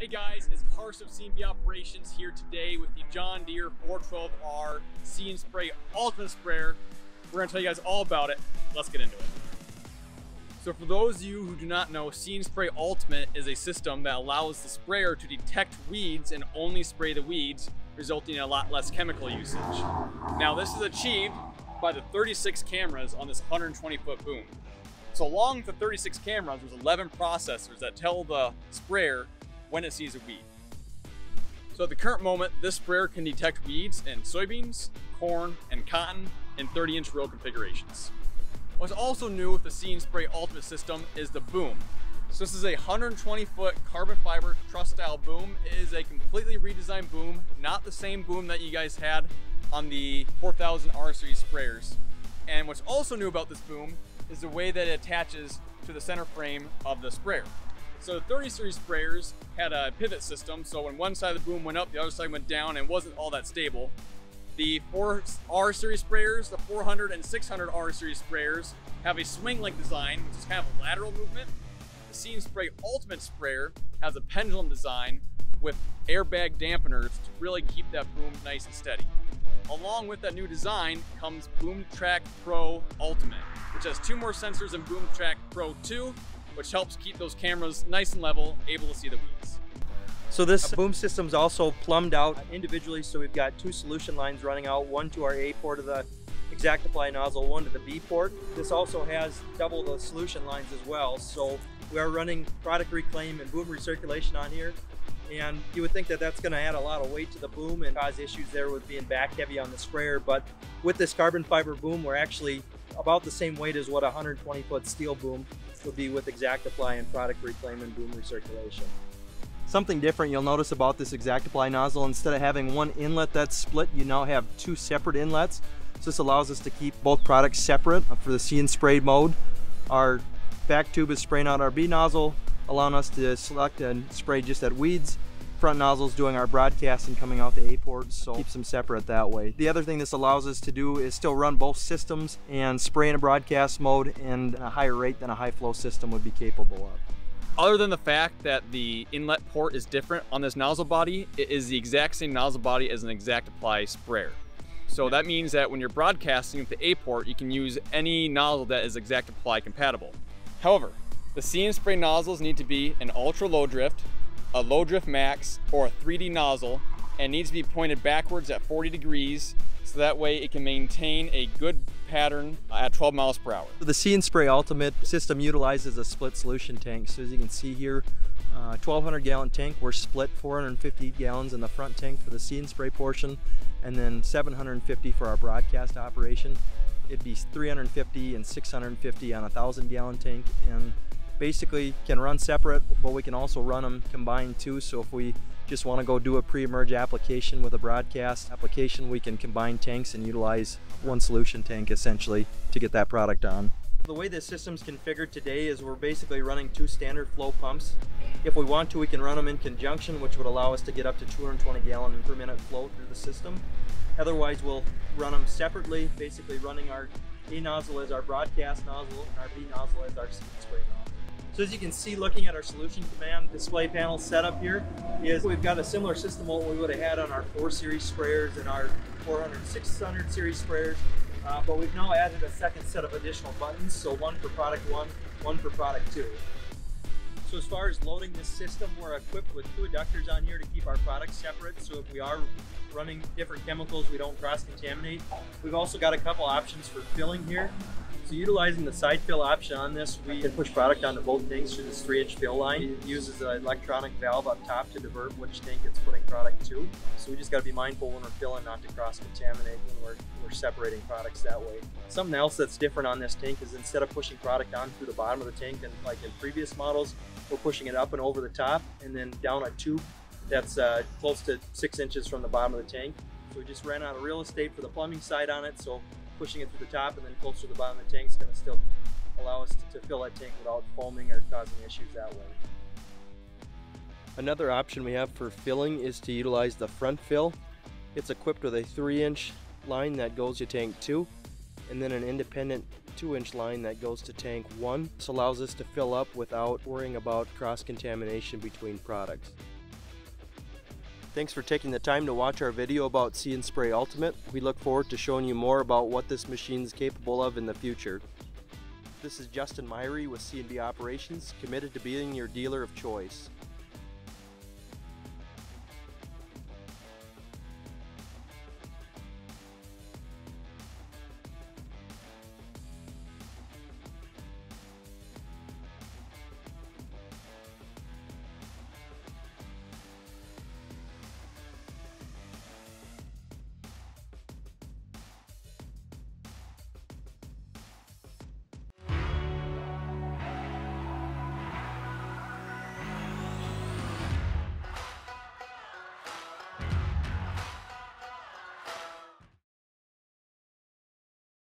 Hey guys, it's Carson of C&B Operations here today with the John Deere 412R See and Spray Ultimate Sprayer. We're gonna tell you guys all about it. Let's get into it. So for those of you who do not know, See and Spray Ultimate is a system that allows the sprayer to detect weeds and only spray the weeds, resulting in a lot less chemical usage. Now this is achieved by the 36 cameras on this 120 foot boom. So along with the 36 cameras, there's 11 processors that tell the sprayer when it sees a weed. So at the current moment, this sprayer can detect weeds in soybeans, corn, and cotton in 30 inch row configurations. What's also new with the See and Spray Ultimate system is the boom. So this is a 120 foot carbon fiber truss style boom. It is a completely redesigned boom, not the same boom that you guys had on the 4000 R series sprayers. And what's also new about this boom is the way that it attaches to the center frame of the sprayer. So the 30 series sprayers had a pivot system, so when one side of the boom went up, the other side went down and wasn't all that stable. The 4R series sprayers, the 400 and 600R series sprayers have a swing-like design, which is kind of a lateral movement. The See and Spray Ultimate sprayer has a pendulum design with airbag dampeners to really keep that boom nice and steady. Along with that new design comes BoomTrack Pro Ultimate, which has two more sensors than BoomTrack Pro 2, which helps keep those cameras nice and level, able to see the weeds. So this boom system is also plumbed out individually, so we've got two solution lines running out, one to our A port of the ExactApply nozzle, one to the B port. This also has double the solution lines as well, so we are running product reclaim and boom recirculation on here. And you would think that that's going to add a lot of weight to the boom and cause issues there with being back heavy on the sprayer. But with this carbon fiber boom, we're actually about the same weight as what a 120 foot steel boom would be with ExactApply and product reclaim and boom recirculation. Something different you'll notice about this ExactApply nozzle, instead of having one inlet that's split, you now have two separate inlets. So this allows us to keep both products separate for the see and spray mode. Our back tube is spraying out our B nozzle, allowing us to select and spray just at weeds. Front nozzles doing our broadcast and coming out the A ports, so keeps them separate that way. The other thing this allows us to do is still run both systems and spray in a broadcast mode and a higher rate than a high flow system would be capable of. Other than the fact that the inlet port is different on this nozzle body, it is the exact same nozzle body as an ExactApply sprayer. So that means that when you're broadcasting with the A port, you can use any nozzle that is ExactApply compatible. However, the and Spray nozzles need to be an ultra low drift, a low drift max, or a 3D nozzle, and needs to be pointed backwards at 40 degrees so that way it can maintain a good pattern at 12 miles per hour. The See and Spray Ultimate system utilizes a split solution tank. So as you can see here, uh, 1200 gallon tank, we're split 450 gallons in the front tank for the See and Spray portion, and then 750 for our broadcast operation. It'd be 350 and 650 on a 1000 gallon tank, and basically can run separate, but we can also run them combined too. So if we just want to go do a pre-emerge application with a broadcast application, we can combine tanks and utilize one solution tank essentially to get that product on. The way this system's configured today is we're basically running two standard flow pumps. If we want to, we can run them in conjunction, which would allow us to get up to 220 gallon per minute flow through the system. Otherwise, we'll run them separately, basically running our A nozzle as our broadcast nozzle and our B nozzle as our seed spray nozzle. So as you can see, looking at our solution command display panel setup here, is we've got a similar system what we would have had on our 4 series sprayers and our 400, 600 series sprayers, uh, but we've now added a second set of additional buttons, so one for product one, one for product two. So as far as loading this system, we're equipped with two eductors on here to keep our products separate. So if we are running different chemicals, we don't cross-contaminate. We've also got a couple options for filling here. So utilizing the side fill option on this, we can push product onto both tanks through this three inch fill line. It uses an electronic valve up top to divert which tank it's putting product to. So we just got to be mindful when we're filling not to cross contaminate when we're, we're separating products that way. Something else that's different on this tank is instead of pushing product on through the bottom of the tank and like in previous models, we're pushing it up and over the top and then down a tube that's uh, close to six inches from the bottom of the tank. So we just ran out of real estate for the plumbing side on it. So pushing it through the top and then closer to the bottom of the tank is going to still allow us to, to fill that tank without foaming or causing issues that way. Another option we have for filling is to utilize the front fill. It's equipped with a 3 inch line that goes to tank 2 and then an independent 2 inch line that goes to tank 1. This allows us to fill up without worrying about cross contamination between products. Thanks for taking the time to watch our video about See and Spray Ultimate. We look forward to showing you more about what this machine is capable of in the future. This is Justin Myrie with C&B Operations, committed to being your dealer of choice.